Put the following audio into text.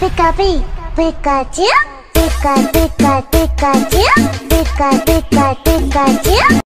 Pika Pikachu, Pikachu, Pika Pika Pikachu, Pika Pika Pikachu.